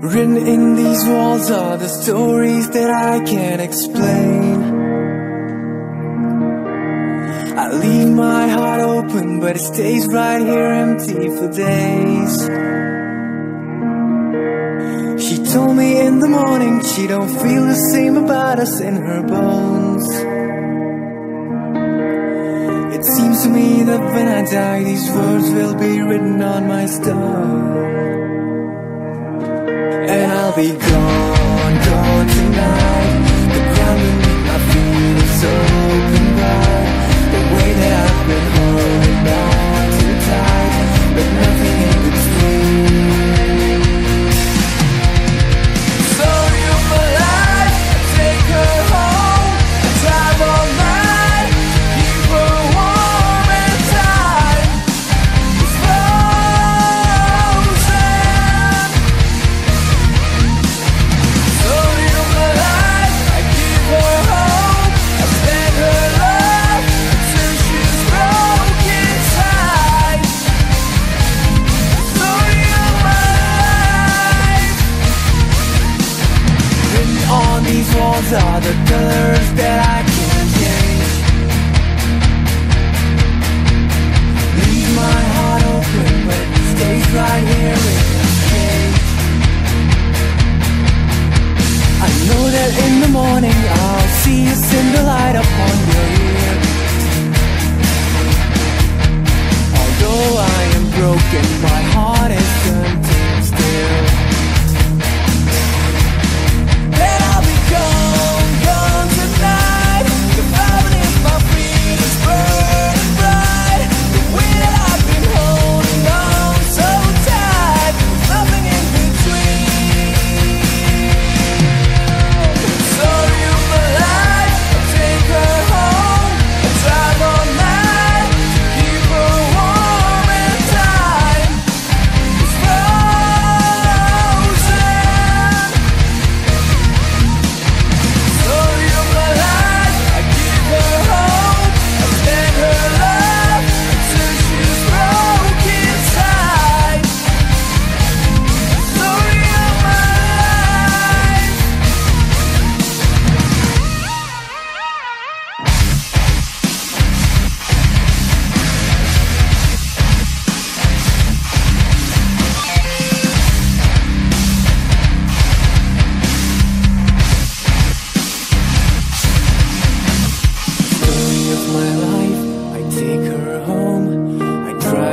Written in these walls are the stories that I can't explain. I leave my heart open, but it stays right here empty for days. She told me in the morning she don't feel the same about us in her bones. It seems to me that when I die, these words will be written on my stone. Be gone, gone tonight. The ground these walls are the colors that I can't change. Leave my heart open, but it stays right here in a cage. I know that in the morning I'll see a cinder light upon your ear. Although I am broken, my heart is content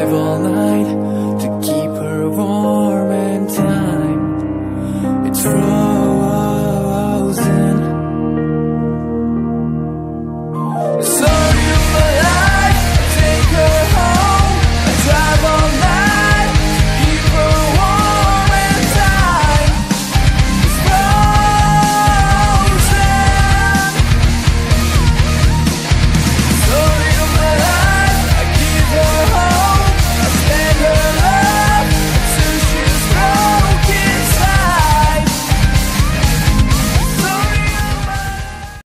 drive all night